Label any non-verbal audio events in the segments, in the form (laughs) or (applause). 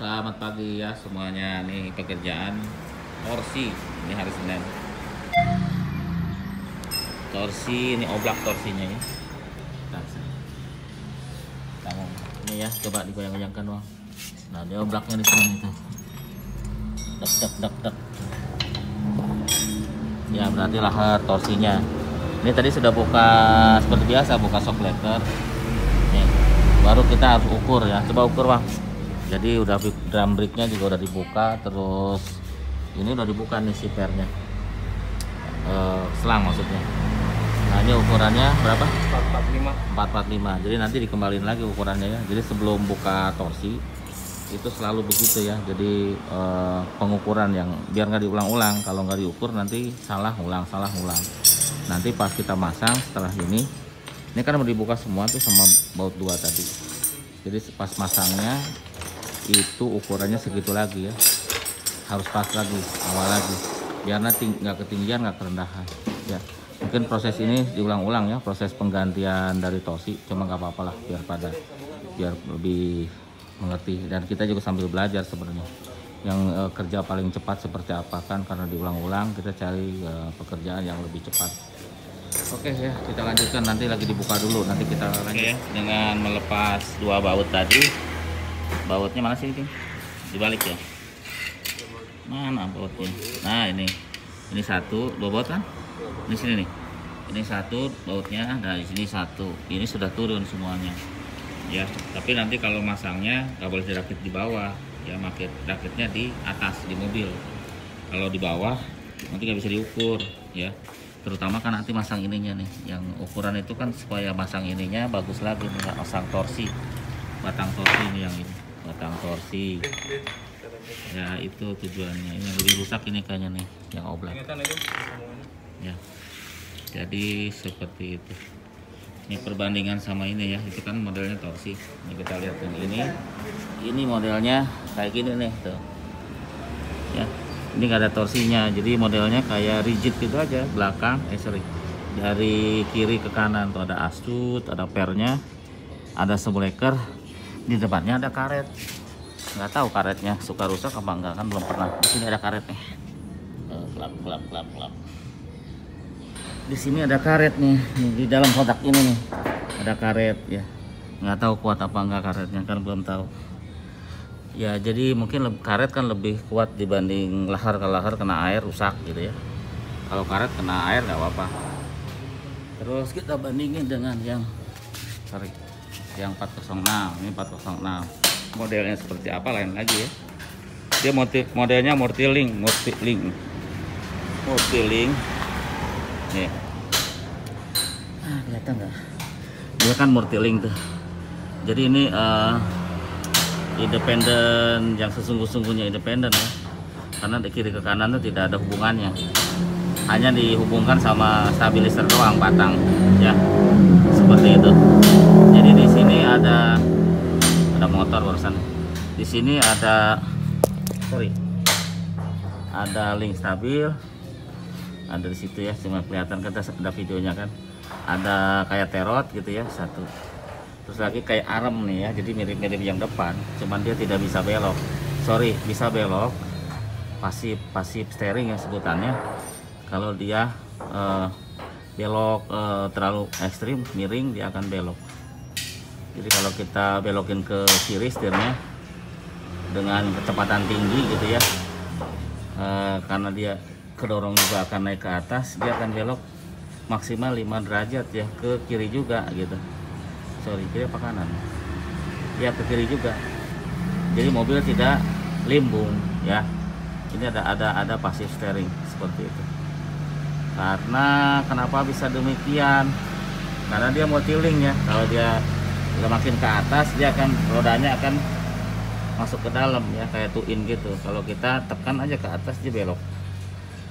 Selamat pagi ya semuanya. Nih pekerjaan torsi. Ini hari Senin. Torsi ini oblak torsinya sini. Kamu ini ya coba digoyang-goyangkan bang. Nah dia oblaknya di sini tuh. Dek dek dek dek. Ya berarti lahar torsinya. Ini tadi sudah buka seperti biasa buka shock letter. Nih baru kita harus ukur ya. Coba ukur bang jadi udah drum brake-nya juga udah dibuka terus ini udah dibuka nih si pernya. E, selang maksudnya. Nah ini ukurannya berapa? 445 445 jadi nanti dikembalin lagi ukurannya ya. Jadi sebelum buka torsi itu selalu begitu ya. Jadi e, pengukuran yang biar nggak diulang-ulang. Kalau nggak diukur nanti salah ulang salah ulang. Nanti pas kita masang setelah ini ini kan mau dibuka semua tuh sama baut dua tadi. Jadi pas masangnya itu ukurannya segitu lagi ya. Harus pas lagi awal lagi. Biar nanti nggak ketinggian nggak kerendahan. Ya mungkin proses ini diulang-ulang ya. Proses penggantian dari tosi cuma nggak apa-apa lah. Biar pada biar lebih mengerti. Dan kita juga sambil belajar sebenarnya. Yang e, kerja paling cepat seperti apa kan karena diulang-ulang kita cari e, pekerjaan yang lebih cepat. Oke ya, kita lanjutkan. Nanti lagi dibuka dulu. Nanti kita lanjut ya, dengan melepas dua baut tadi bautnya mana sih ini? Dibalik ya? Mana bautnya? Nah ini. Ini satu dua baut kan? Ini sini nih. Ini satu bautnya. Nah di sini satu. Ini sudah turun semuanya. Ya tapi nanti kalau masangnya nggak boleh dirakit di bawah. Ya makin rakitnya di atas di mobil. Kalau di bawah nanti nggak bisa diukur ya. Terutama kan nanti masang ininya nih. Yang ukuran itu kan supaya masang ininya bagus lagi nggak masang torsi. Batang torsi ini yang ini batang torsi ya itu tujuannya. Ini yang lebih rusak ini kayaknya nih yang oblak. Ya. Jadi seperti itu. Ini perbandingan sama ini ya. Itu kan modelnya torsi ini kita lihat yang ini. Ini modelnya kayak gini nih tuh. Ya. Ini nggak ada torsinya. Jadi modelnya kayak rigid gitu aja. Belakang eh sorry. Dari kiri ke kanan tuh ada astut ada pernya ada sebleker di depannya ada karet. Nggak tahu karetnya suka rusak apa enggak kan belum pernah. Di sini ada karet nih. Eh, gelap gelap gelap gelap di sini ada karet nih di dalam kotak ini nih. Ada karet ya. Nggak tahu kuat apa enggak karetnya kan belum tahu. Ya jadi mungkin karet kan lebih kuat dibanding lahar kalau lahar kena air rusak gitu ya. Kalau karet kena air nggak apa-apa. Terus kita bandingin dengan yang sorry yang 406 ini 406 modelnya seperti apa lain lagi ya. Dia motif modelnya mortiling mortiling mortiling nih. Ah, kelihatan nggak? Dia kan mortiling tuh. Jadi ini uh, independen yang sesungguh-sungguhnya independen ya. Karena di kiri ke kanan tuh tidak ada hubungannya. Hanya dihubungkan sama stabilizer doang batang ya. Seperti itu sini ada ada motor barusan. Di sini ada sorry ada link stabil. Ada di situ ya cuma kelihatan kita ada videonya kan. Ada kayak terot gitu ya satu. Terus lagi kayak arem nih ya jadi mirip-mirip yang depan cuman dia tidak bisa belok. Sorry bisa belok. Pasif pasif steering ya sebutannya. Kalau dia uh, belok uh, terlalu ekstrim miring dia akan belok jadi kalau kita belokin ke kiri setirnya dengan kecepatan tinggi gitu ya uh, karena dia kedorong juga akan naik ke atas dia akan belok maksimal 5 derajat ya ke kiri juga gitu. Sorry kiri apa kanan? Ya ke kiri juga. Jadi mobil tidak limbung ya. Ini ada ada ada pasif steering seperti itu. Karena kenapa bisa demikian? Karena dia mau tiling ya kalau dia udah makin ke atas dia akan rodanya akan masuk ke dalam ya kayak tuin gitu. Kalau kita tekan aja ke atas dia belok.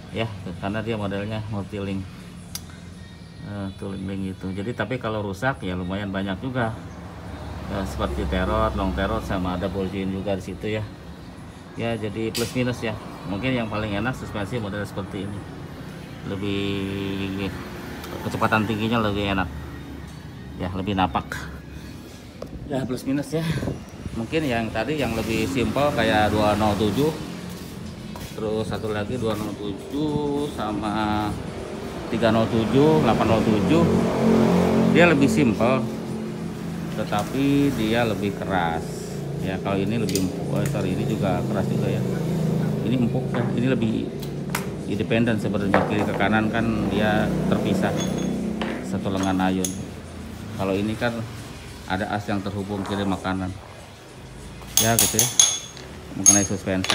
Ya karena dia modelnya multiling uh, tuling gitu. Jadi tapi kalau rusak ya lumayan banyak juga. Ya, seperti terot long terot sama ada boljin juga di situ ya. Ya jadi plus minus ya. Mungkin yang paling enak suspensi model seperti ini. Lebih kecepatan tingginya lebih enak. Ya lebih napak ya plus minus ya. Mungkin yang tadi yang lebih simpel kayak 207 terus satu lagi 207 sama 307 807 dia lebih simpel tetapi dia lebih keras. Ya kalau ini lebih empuk. Oh, sorry ini juga keras juga ya. Ini empuk ya. Ini lebih independen sebenarnya. Kiri ke kanan kan dia terpisah satu lengan ayun. Kalau ini kan ada as yang terhubung kiri makanan. Ya gitu ya. Mengenai suspensi.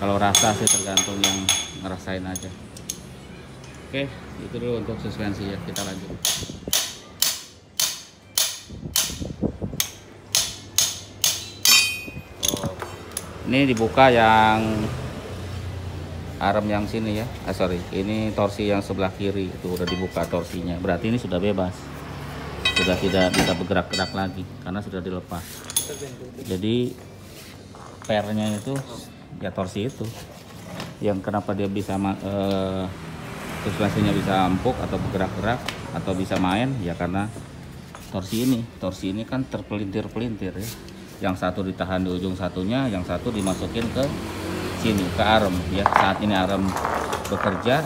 Kalau rasa sih tergantung yang ngerasain aja. Oke itu dulu untuk suspensi ya. Kita lanjut. Ini dibuka yang arm yang sini ya. Ah, sorry. Ini torsi yang sebelah kiri. Itu udah dibuka torsinya. Berarti ini sudah bebas sudah tidak bisa bergerak-gerak lagi karena sudah dilepas. Jadi pernya itu ya torsi itu. Yang kenapa dia bisa uh, suspensinya bisa empuk atau bergerak-gerak atau bisa main ya karena torsi ini. Torsi ini kan terpelintir-pelintir ya. Yang satu ditahan di ujung satunya yang satu dimasukin ke sini ke arm ya. Saat ini arm bekerja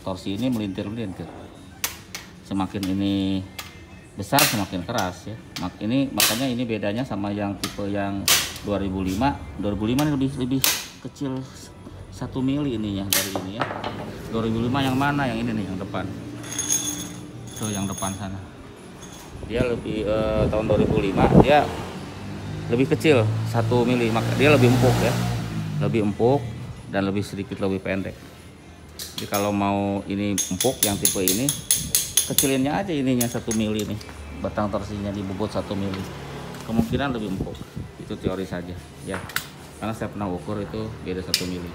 torsi ini melintir-melintir. Semakin ini besar semakin keras ya. Mak ini makanya ini bedanya sama yang tipe yang 2005 2005 ini lebih lebih kecil satu mili ininya dari ini ya. 2005 yang mana? Yang ini nih yang depan. Tuh yang depan sana. Dia lebih eh, tahun 2005 dia lebih kecil satu mili. Maka dia lebih empuk ya. Lebih empuk dan lebih sedikit lebih pendek. Jadi kalau mau ini empuk yang tipe ini kecilinnya aja ininya satu mili nih. Batang torsinya dibobot satu mili. Kemungkinan lebih empuk. Itu teori saja ya. Karena saya pernah ukur itu beda satu mili.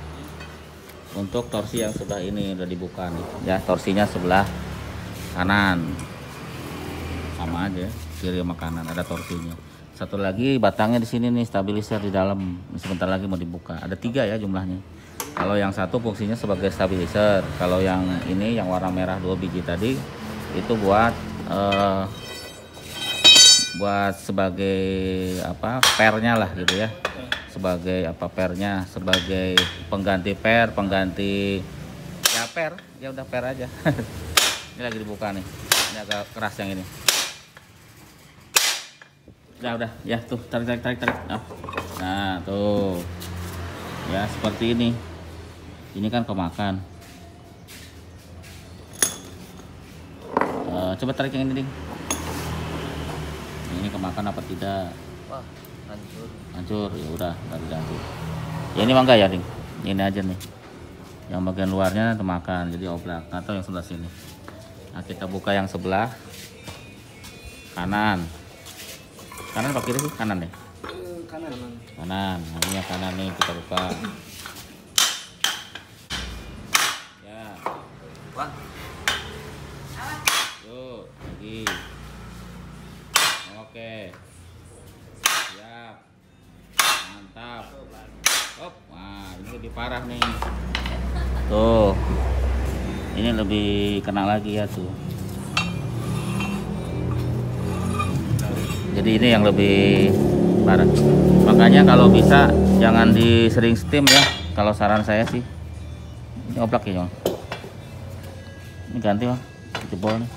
Untuk torsi yang sebelah ini udah dibuka nih. Ya torsinya sebelah kanan. Sama aja kiri sama kanan ada torsinya. Satu lagi batangnya di sini nih stabilizer di dalam. Sebentar lagi mau dibuka. Ada tiga ya jumlahnya. Kalau yang satu fungsinya sebagai stabilizer. Kalau yang ini yang warna merah dua biji tadi itu buat uh, buat sebagai apa pernya lah gitu ya. Sebagai apa pernya sebagai pengganti per pengganti ya per ya udah per aja. (laughs) Ini lagi dibuka nih ini agak keras yang ini. Udah udah ya tuh tarik tarik tarik tarik. Nah, nah tuh ya seperti ini. Ini kan kemakan coba tarik yang ini ding. Ini kemakan apa tidak? Wah hancur. Hancur ya udah nggak diganti ya ini mangga ya ding? Ini aja nih. Yang bagian luarnya kemakan jadi oblak. Atau yang sebelah sini. Nah kita buka yang sebelah. Kanan. Kanan apa kiri sih? Kanan deh. Kanan kanan. Nah, ini yang kanan nih kita buka. Ya. Wah yuk lagi oke siap mantap Hop. wah ini lebih parah nih. Tuh. Ini lebih kena lagi ya tuh. Jadi ini yang lebih parah. Makanya kalau bisa jangan disering steam ya. Kalau saran saya sih. Ini oblak ya Jong? Ini ganti bang. Jebol nih.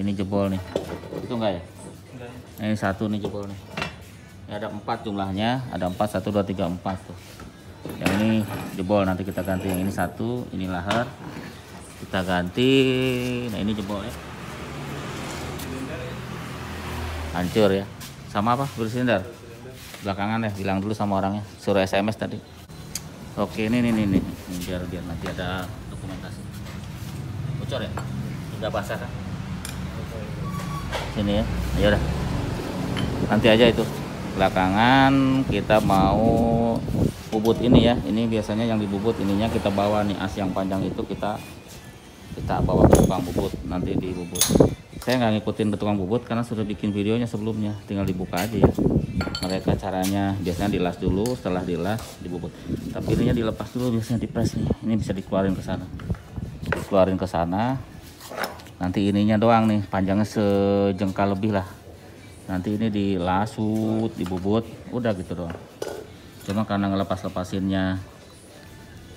Ini jebol nih. Itu enggak ya? Ini satu nih jebol nih. Ini ada empat jumlahnya. Ada empat satu dua tiga empat tuh yang ini jebol nanti kita ganti yang ini satu ini lahar. Kita ganti nah ini jebol ya. Hancur ya. Sama apa bersindar belakangan ya bilang dulu sama orangnya. Suruh SMS tadi. Oke ini ini ini, ini. biar biar nanti ada dokumentasi. Bocor ya? Sudah basah kan sini ya. Ya udah. Nanti aja itu. Belakangan kita mau bubut ini ya. Ini biasanya yang dibubut ininya kita bawa nih as yang panjang itu kita kita bawa ke tukang bubut nanti dibubut. Saya nggak ngikutin ke tukang bubut karena sudah bikin videonya sebelumnya tinggal dibuka aja ya. Mereka caranya biasanya dilas dulu setelah dilas dibubut. Tapi ininya dilepas dulu biasanya dipres nih. Ini bisa dikeluarin ke sana. Dikeluarin ke sana. Nanti ininya doang nih panjangnya sejengkal lebih lah. Nanti ini dilasut dibubut udah gitu doang cuma karena ngelepas lepasinnya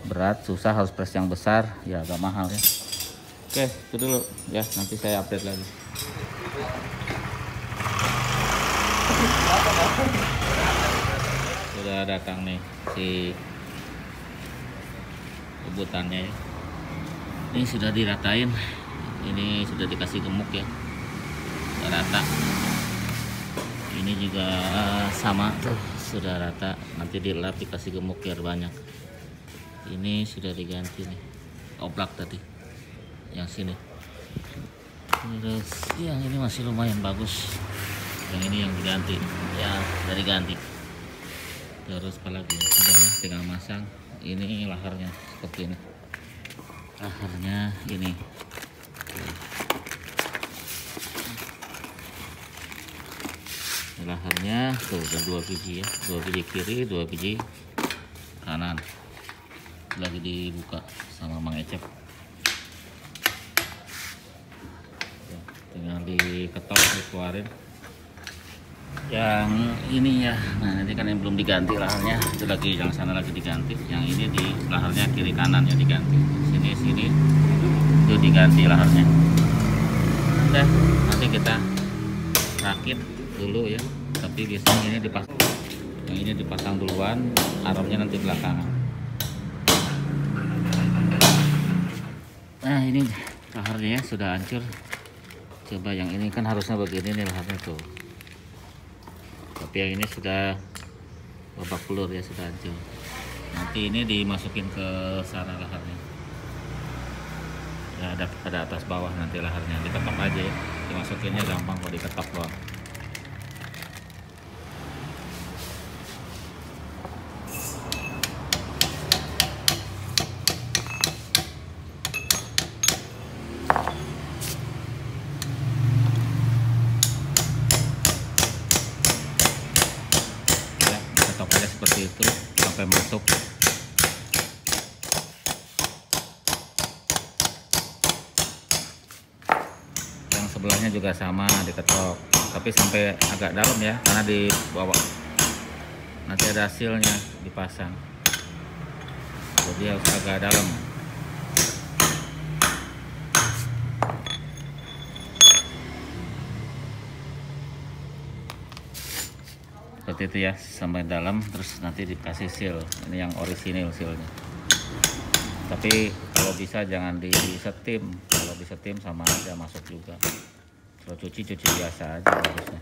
berat susah harus press yang besar ya agak mahal ya. Oke itu dulu. Ya nanti saya update lagi. Sudah datang nih si rebutannya ya. Ini sudah diratain. Ini sudah dikasih gemuk ya. Sudah rata. Ini juga sama sudah rata nanti dilap dikasih gemuk biar banyak. Ini sudah diganti nih oblak tadi yang sini. Terus yang ini masih lumayan bagus. Yang ini yang diganti ya dari ganti. Terus apa lagi? Sudah ya tinggal masang. Ini laharnya seperti ini. Laharnya ini laharnya tuh udah dua biji ya. Dua biji kiri dua biji kanan. Lagi dibuka sama Mang Ecep. Ya, tinggal diketok dikeluarin. Yang ini ya. Nah nanti kan yang belum diganti laharnya itu lagi yang sana lagi diganti. Yang ini di laharnya kiri kanan ya diganti. Sini sini. Itu diganti laharnya udah nanti kita rakit dulu ya. Tapi biasanya ini dipasang yang ini dipasang duluan aromnya nanti belakangan. Nah ini laharnya ya sudah hancur. Coba yang ini kan harusnya begini nih laharnya tuh. Tapi yang ini sudah babak belur ya sudah hancur. Nanti ini dimasukin ke sana laharnya. Ya ada ada atas bawah nanti laharnya diketok aja ya. Dimasukinnya gampang kok diketok doang ya ketok aja seperti itu sampai masuk yang sebelahnya juga sama diketok tapi sampai agak dalam ya karena di bawah. Nanti ada hasilnya dipasang. Jadi harus agak dalam. Seperti itu ya sampai dalam terus nanti dikasih seal. Ini yang orisinil sealnya tapi kalau bisa jangan di setim kalau di setim sama aja masuk juga. Kalau cuci cuci biasa aja harusnya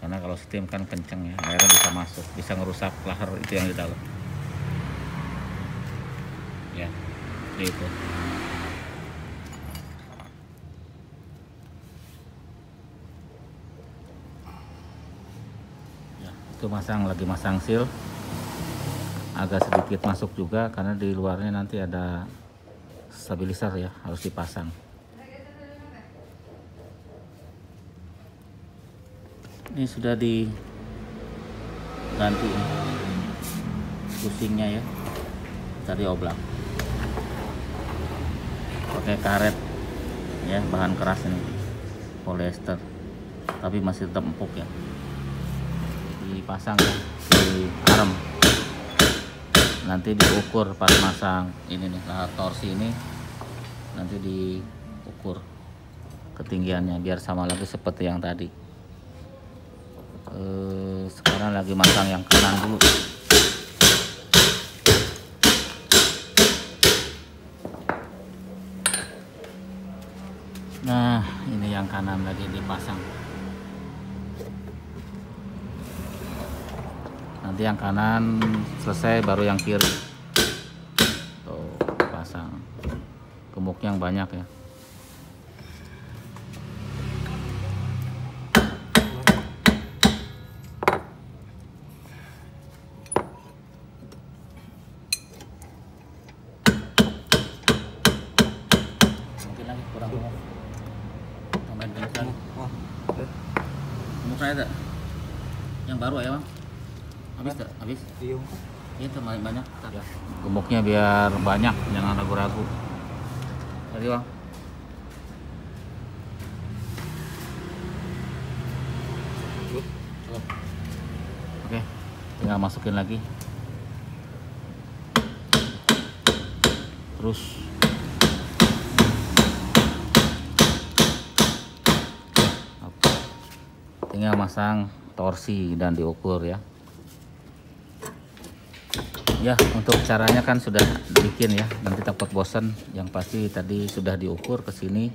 karena kalau steam kan kenceng ya airnya bisa masuk bisa ngerusak lahar itu yang di dalam. Ya itu ya, itu masang lagi masang seal agak sedikit masuk juga karena di luarnya nanti ada stabilizer ya harus dipasang. Ini sudah diganti pusingnya ya. Tadi oblak. Pakai karet ya bahan keras ini polyester. Tapi masih tetap empuk ya. Dipasang ya di arm nanti diukur pas masang ini nih lahar torsi ini. Nanti diukur ketinggiannya biar sama lagi seperti yang tadi. Eh, sekarang lagi masang yang kanan dulu. Nah ini yang kanan lagi dipasang nanti yang kanan selesai baru yang kiri. Tuh pasang. Gemuknya yang banyak ya habis? Iya itu paling banyak ya. gemuknya biar banyak jangan ragu-ragu. Tadi bang. Oke, tinggal masukin lagi. Terus. Tinggal masang torsi dan diukur ya ya untuk caranya kan sudah bikin ya. Nanti takut bosan. Yang pasti tadi sudah diukur ke sini.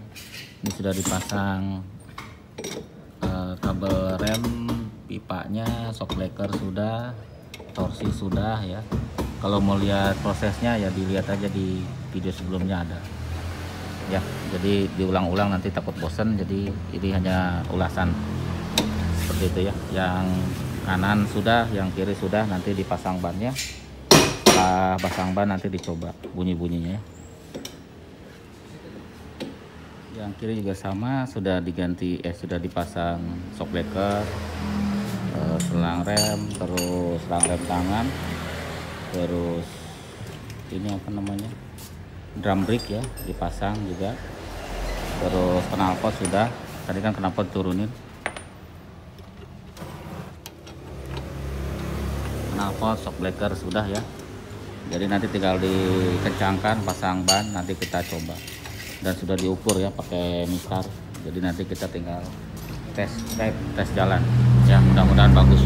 Ini sudah dipasang eh, kabel rem pipanya shock sudah torsi sudah ya. Kalau mau lihat prosesnya ya dilihat aja di video sebelumnya ada. Ya jadi diulang-ulang nanti takut bosan. Jadi ini hanya ulasan. Seperti itu ya. Yang kanan sudah yang kiri sudah nanti dipasang bannya setelah pasang ban nanti dicoba bunyi-bunyinya ya. Yang kiri juga sama sudah diganti eh sudah dipasang shock breaker eh, selang rem terus selang rem tangan terus ini apa namanya drum brake ya dipasang juga. Terus knalpot sudah tadi kan knalpot turunin. Knalpot shock breaker sudah ya jadi nanti tinggal dikencangkan pasang ban nanti kita coba. Dan sudah diukur ya pakai mistar jadi nanti kita tinggal tes tes tes jalan. Ya mudah-mudahan bagus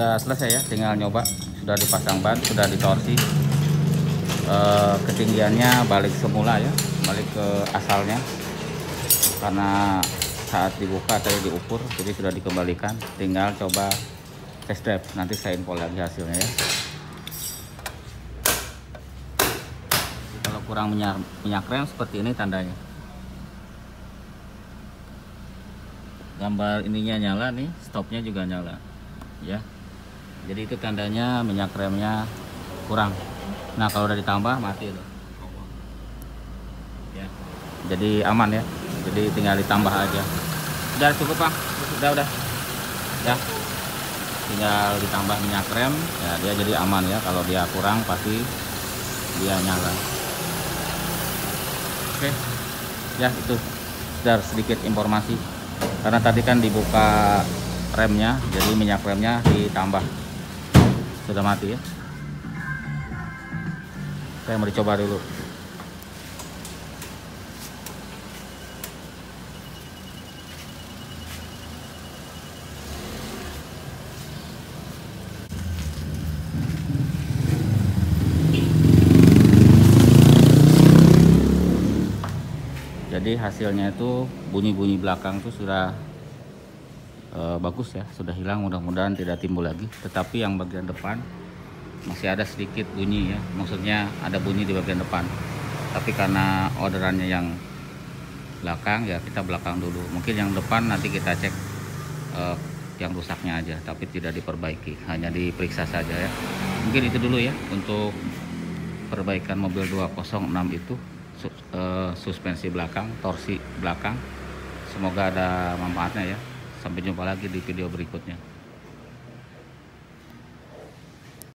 sudah selesai ya tinggal nyoba. Sudah dipasang ban sudah ditorsi. E, ketinggiannya balik semula ya balik ke asalnya. Karena saat dibuka tadi diukur jadi sudah dikembalikan. Tinggal coba test drive nanti saya info lagi hasilnya ya. Kalau kurang minyak, minyak rem seperti ini tandanya. Gambar ininya nyala nih stopnya juga nyala ya jadi itu tandanya minyak remnya kurang. Nah kalau udah ditambah mati itu. Ya. Jadi aman ya. Jadi tinggal ditambah aja. Udah cukup bang udah udah. Ya. Tinggal ditambah minyak rem. Ya dia jadi aman ya. Kalau dia kurang pasti dia nyala. Oke. Ya itu. Sekedar sedikit informasi. Karena tadi kan dibuka remnya jadi minyak remnya ditambah sudah mati ya? Saya mau dicoba dulu. Jadi hasilnya itu bunyi-bunyi belakang itu sudah e, bagus ya sudah hilang mudah-mudahan tidak timbul lagi. Tetapi yang bagian depan masih ada sedikit bunyi ya. Maksudnya ada bunyi di bagian depan. Tapi karena orderannya yang belakang ya kita belakang dulu. Mungkin yang depan nanti kita cek e, yang rusaknya aja tapi tidak diperbaiki. Hanya diperiksa saja ya. Mungkin itu dulu ya untuk perbaikan mobil 206 itu. Uh, suspensi belakang, torsi belakang. Semoga ada manfaatnya ya. Sampai jumpa lagi di video berikutnya.